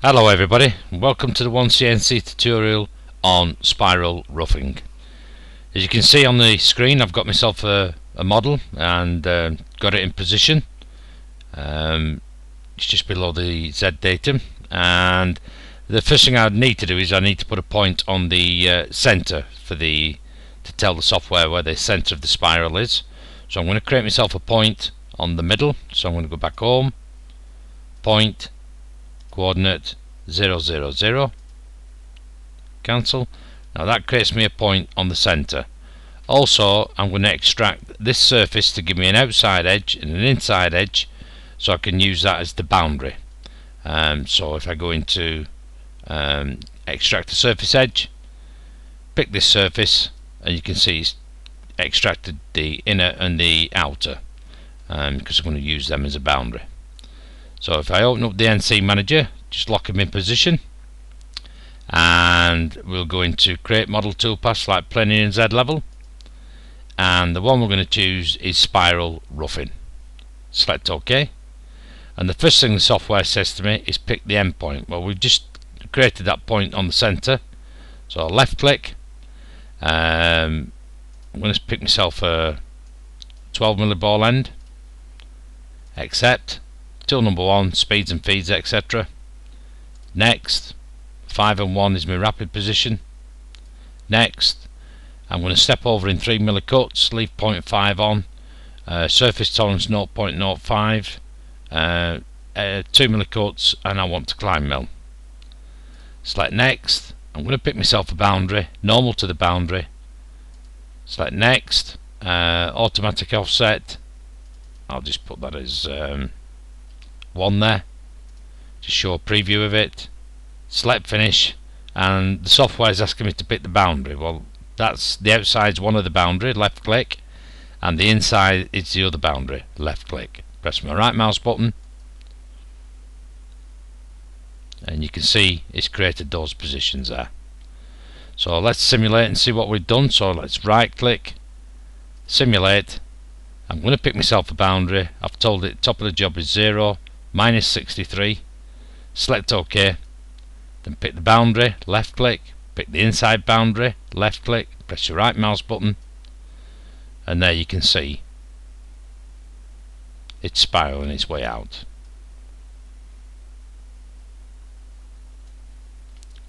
Hello everybody, welcome to the OneCNC tutorial on spiral roughing. As you can see on the screen I've got myself a, a model and uh, got it in position. Um, it's just below the Z datum and the first thing I need to do is I need to put a point on the uh, center for the to tell the software where the center of the spiral is. So I'm going to create myself a point on the middle so I'm going to go back home point coordinate 0, 0, 0 cancel now that creates me a point on the center also I'm going to extract this surface to give me an outside edge and an inside edge so I can use that as the boundary. Um, so if I go into um, extract the surface edge pick this surface and you can see it's extracted the inner and the outer um, because I'm going to use them as a boundary so if I open up the NC manager just lock them in position. And we'll go into create model toolpath like plane and Z level. And the one we're going to choose is spiral roughing. Select OK. And the first thing the software says to me is pick the endpoint well we've just created that point on the center. So I'll left click. Um, I'm going to pick myself a 12 milli ball end. Accept tool number one speeds and feeds etc next 5 and 1 is my rapid position. Next I'm going to step over in 3 millicuts leave 0.5 on uh, surface tolerance 0.05 uh, uh, 2 millicuts and I want to climb mill select next I'm going to pick myself a boundary normal to the boundary. Select next uh, automatic offset. I'll just put that as um, one there to show a preview of it. Select finish and the software is asking me to pick the boundary. Well that's the outside's one of the boundary left click and the inside is the other boundary left click. Press my right mouse button and you can see it's created those positions there. So let's simulate and see what we've done. So let's right click simulate. I'm going to pick myself a boundary. I've told it top of the job is 0 minus 63 select OK then pick the boundary left click. Pick the inside boundary left click. Press your right mouse button. And there you can see it's spiraling its way out.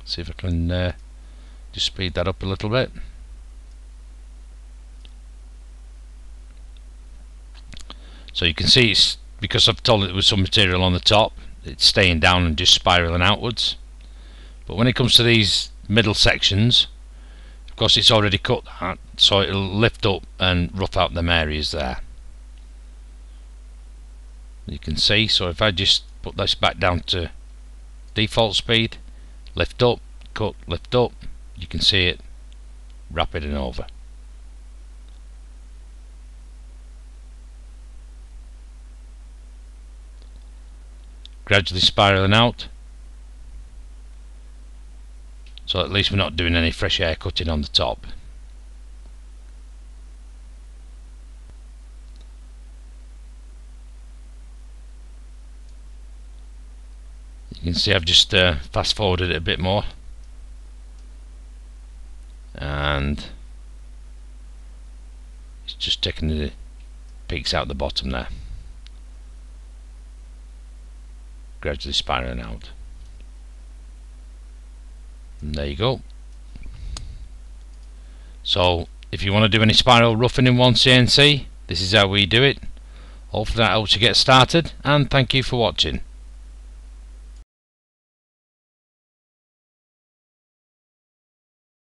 See if I can uh, just speed that up a little bit. So you can see it's because I've told it there was some material on the top it's staying down and just spiraling outwards. But when it comes to these middle sections of course it's already cut that so it'll lift up and rough out them areas there. You can see so if I just put this back down to default speed lift up cut lift up you can see it rapid and over gradually spiraling out. So at least we're not doing any fresh air cutting on the top. You can see I've just uh, fast forwarded it a bit more. And it's just taking the peaks out the bottom there gradually spiraling out. And there you go. So if you want to do any spiral roughing in OneCNC this is how we do it. Hopefully that helps you get started and thank you for watching